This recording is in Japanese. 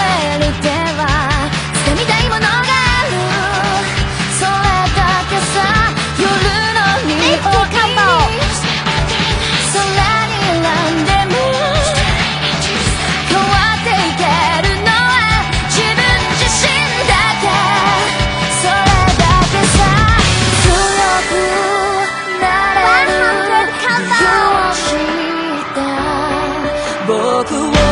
える手。 그